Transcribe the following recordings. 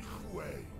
goes way.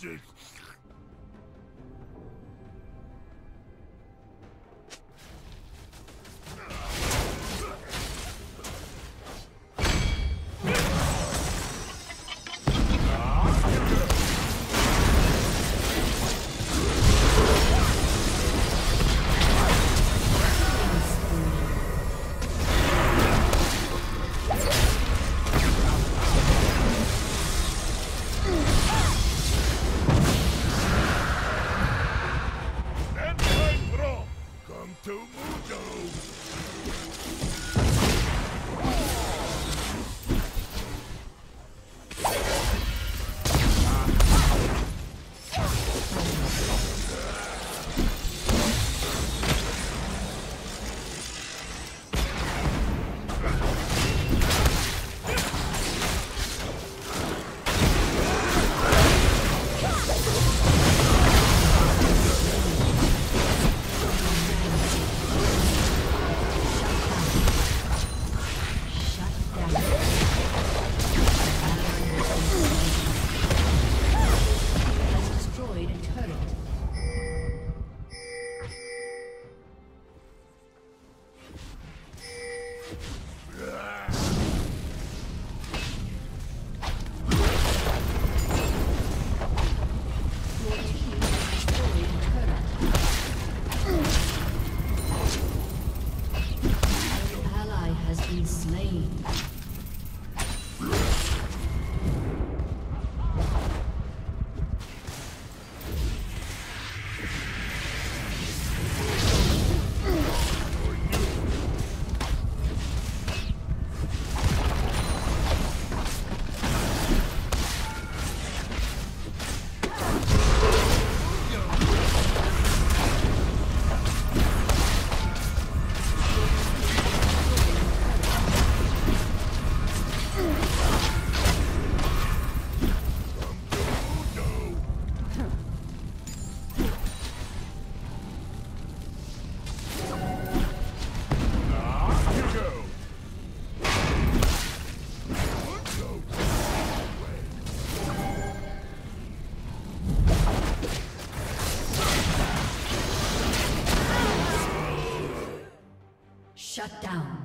Pleases. Shut down.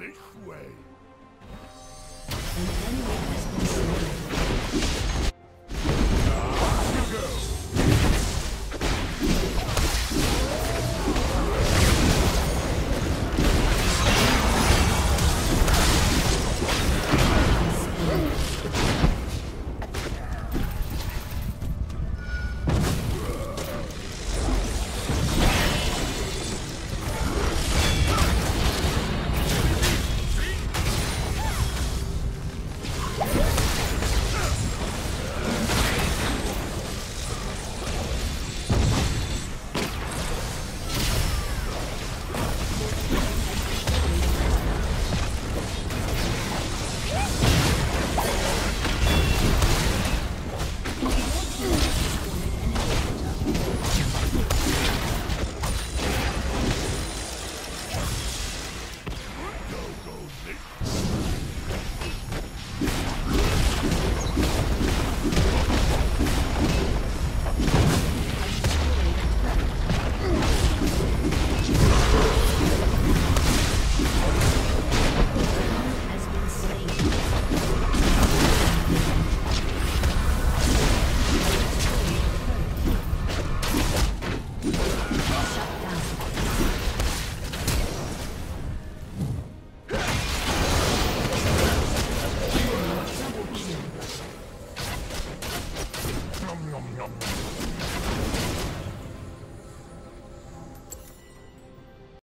This way.